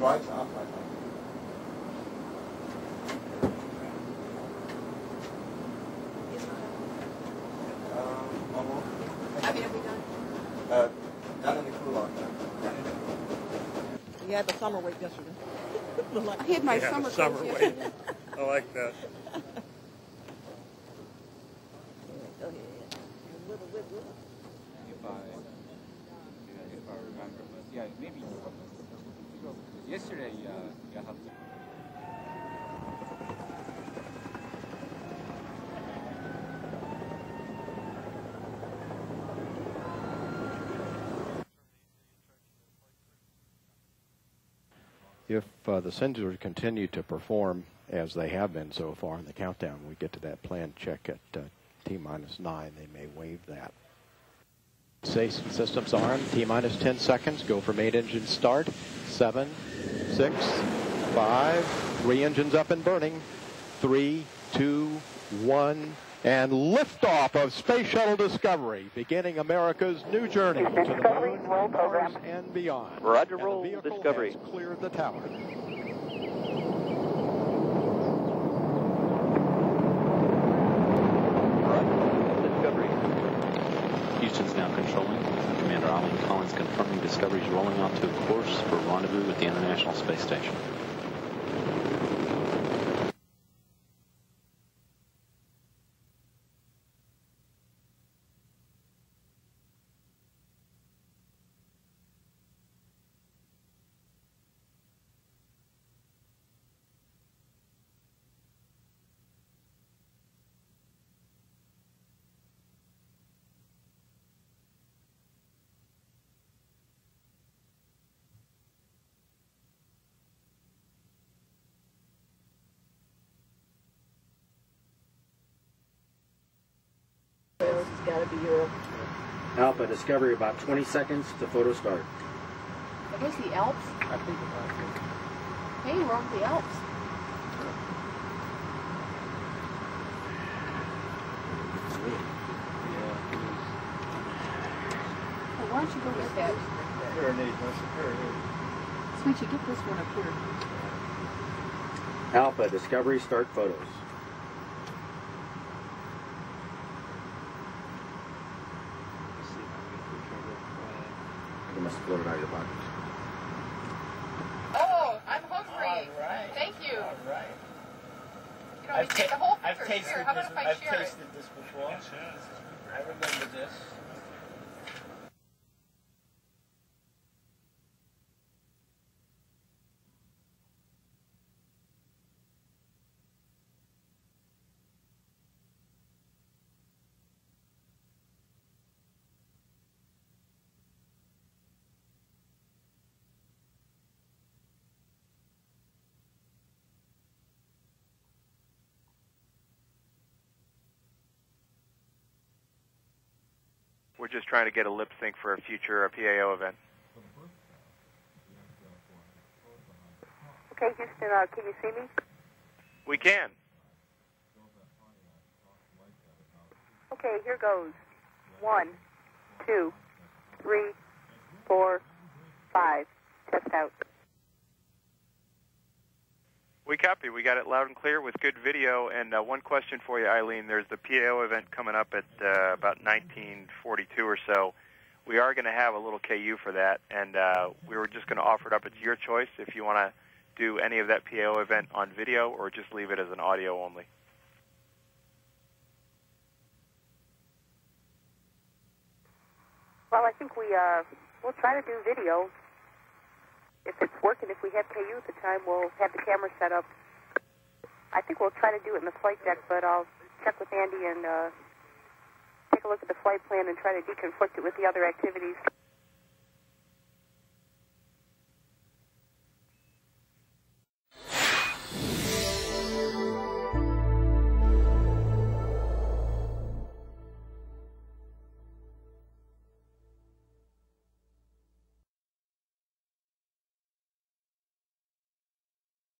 Right off, I think. Um, almost. I mean, are we done? Uh, down in the cool-off. You had the summer weight yesterday. I had my Yeah, summer, summer clothes weight. yesterday. I like that. Go ahead. Wiggle, wiggle. if I, if I remember, but yeah, maybe yesterday, uh, you have to. If uh, the sensors continue to perform as they have been so far in the countdown, we get to that planned check at uh, T minus nine. They may waive that. Say systems on T minus 10 seconds. Go for main engine start. Seven, six, five, three engines up and burning. Three, two, one, and liftoff of Space Shuttle Discovery, beginning America's new journey to the moon, Mars, and beyond. Roger, And the roll, Discovery. has cleared the tower. Discovery. Houston's now controlling. Commander Eileen Collins confirming Discovery's rolling onto a course for rendezvous with the International Space Station. Got to be Europe. Alpha Discovery about 20 seconds to photo start. Are those the Alps? I think about it. Hey, we're over the Alps. Well, why don't you go get that? Here, Nate, let's, here, here. So you get this one up here. Alpha Discovery start photos. You must have floated out of your pockets. Oh, I'm hungry. All right. Thank you. All right. You don't need to take the whole I've tasted Here, this. I I've share it? tasted this before. I remember this. We're just trying to get a lip sync for a future PAO event. Okay, Houston, uh, can you see me? We can. Okay, here goes. One, two, three, four, five. Test out. We copy. We got it loud and clear with good video. And uh, one question for you, Eileen. There's the PAO event coming up at uh, about 1942 or so. We are going to have a little KU for that, and uh, we were just going to offer it up. It's your choice if you want to do any of that PAO event on video or just leave it as an audio only. Well, I think we, uh, we'll try to do video. If it's working, if we have KU at the time, we'll have the camera set up. I think we'll try to do it in the flight deck, but I'll check with Andy and uh, take a look at the flight plan and try to deconflict it with the other activities.